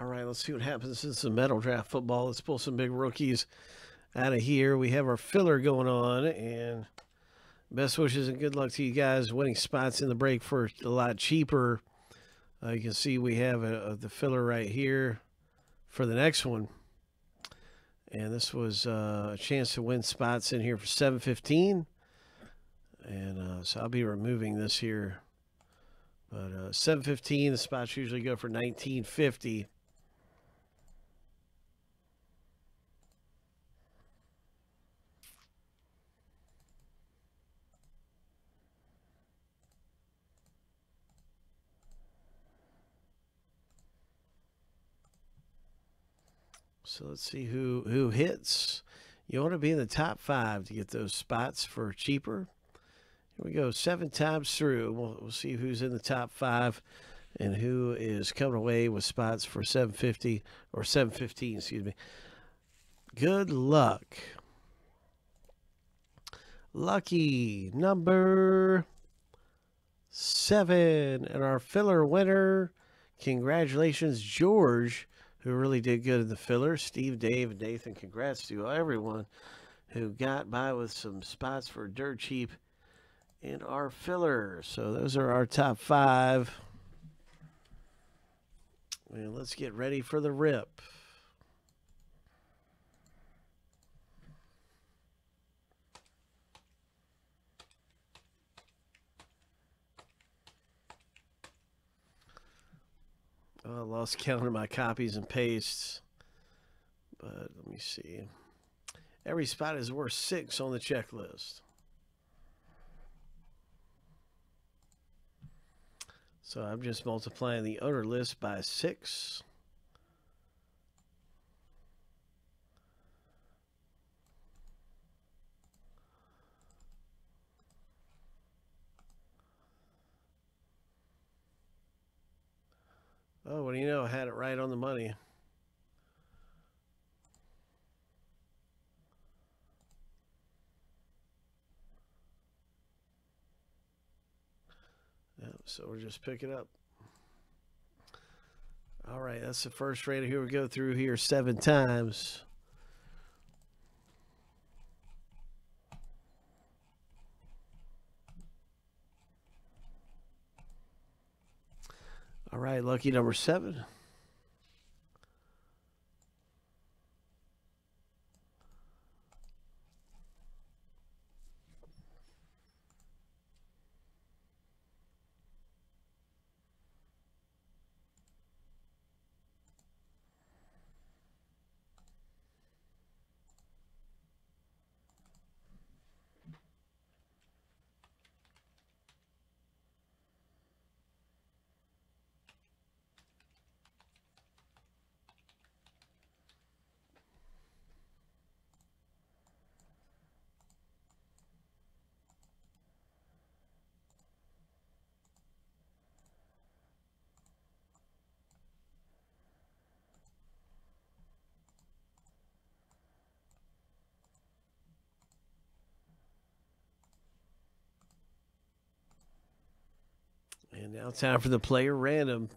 All right, let's see what happens. This is a metal draft football. Let's pull some big rookies out of here. We have our filler going on, and best wishes and good luck to you guys. Winning spots in the break for a lot cheaper. Uh, you can see we have a, a, the filler right here for the next one. And this was uh, a chance to win spots in here for 715. And uh, so I'll be removing this here. But uh, 715, the spots usually go for 1950. So let's see who who hits. You want to be in the top five to get those spots for cheaper. Here we go, seven times through. We'll, we'll see who's in the top five and who is coming away with spots for 750 or 715, excuse me. Good luck. Lucky number seven. And our filler winner, congratulations, George who really did good in the filler. Steve, Dave, and Nathan, congrats to everyone who got by with some spots for dirt cheap in our filler. So those are our top five. And let's get ready for the rip. Lost count of my copies and pastes. But let me see. Every spot is worth six on the checklist. So I'm just multiplying the owner list by six. Oh, what do you know? I had it right on the money. So we're just picking up. All right, that's the first rate. Here we go through here seven times. All right, lucky number seven. And now time for the player random.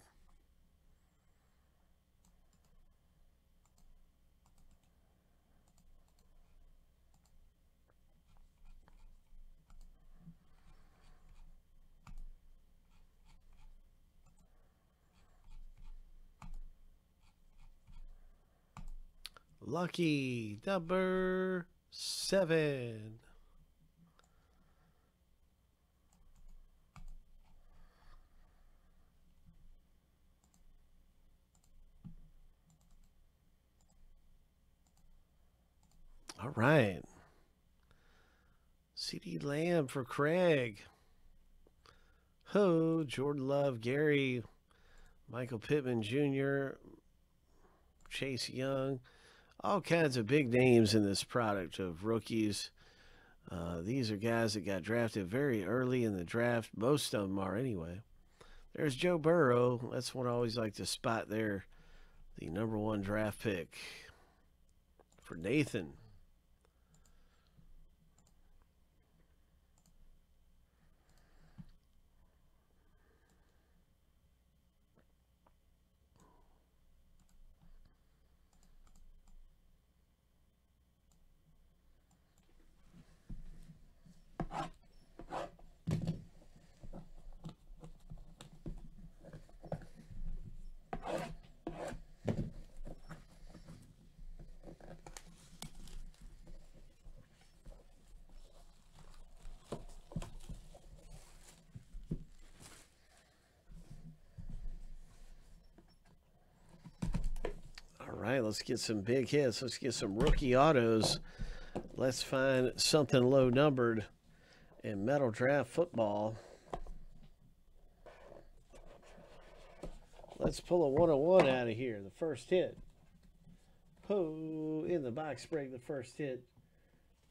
Lucky number seven. All right. CeeDee Lamb for Craig. Ho, Jordan Love, Gary, Michael Pittman Jr., Chase Young, all kinds of big names in this product of rookies. Uh, these are guys that got drafted very early in the draft. Most of them are anyway. There's Joe Burrow. That's one I always like to spot there. The number one draft pick for Nathan. Right, let's get some big hits. Let's get some rookie autos. Let's find something low numbered in metal draft football. Let's pull a 101 out of here. The first hit. Oh, in the box break, the first hit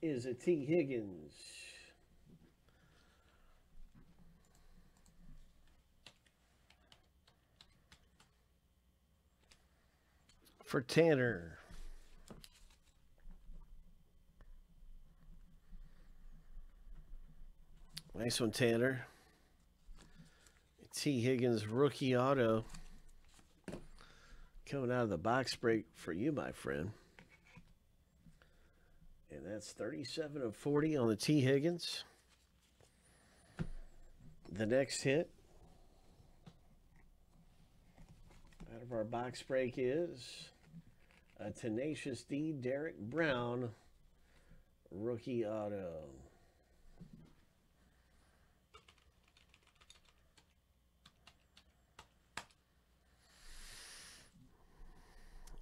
is a Tee Higgins. For Tanner. Nice one, Tanner. Tee Higgins rookie auto coming out of the box break for you, my friend. And that's 37 of 40 on the Tee Higgins. The next hit out of our box break is a Tenacious D Derrick Brown rookie auto.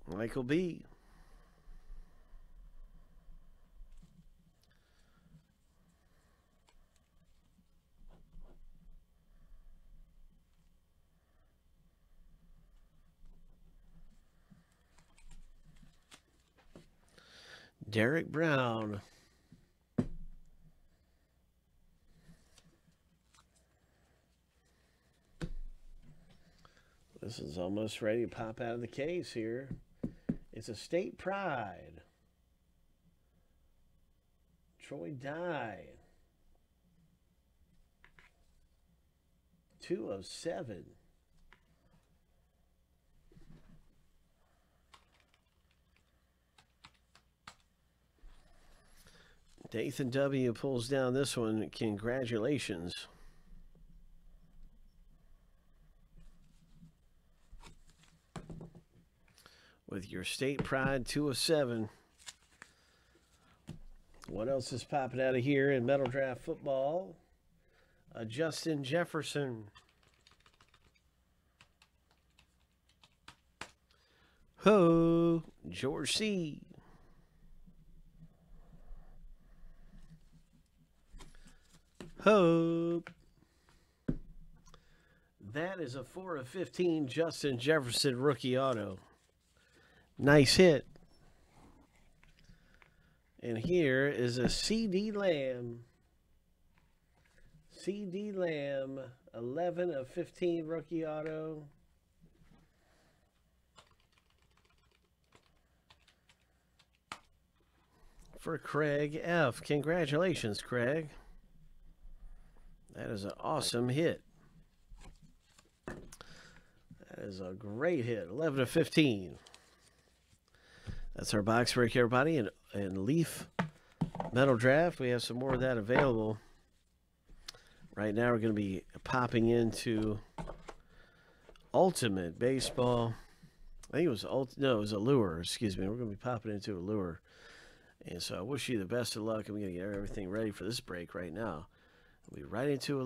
Michael B. Derrick Brown. This is almost ready to pop out of the case here. It's a state pride. Troy Dye. 207. Dathan W. pulls down this one. Congratulations. With your state pride, two of seven. What else is popping out of here in Metal Draft Football? A Justin Jefferson. Ho! George C. Hope. That is a 4 of 15 Justin Jefferson rookie auto. Nice hit. And here is a CeeDee Lamb. CeeDee Lamb, 11 of 15 rookie auto. For Craig F. Congratulations, Craig. That is an awesome hit. That is a great hit. 11 to 15. That's our box break, everybody. And, and Leaf Metal Draft. We have some more of that available. Right now, we're going to be popping into Ultimate Baseball. I think it was ult no, it was a lure. Excuse me. We're going to be popping into a lure. And so I wish you the best of luck. I'm going to get everything ready for this break right now. Be right into a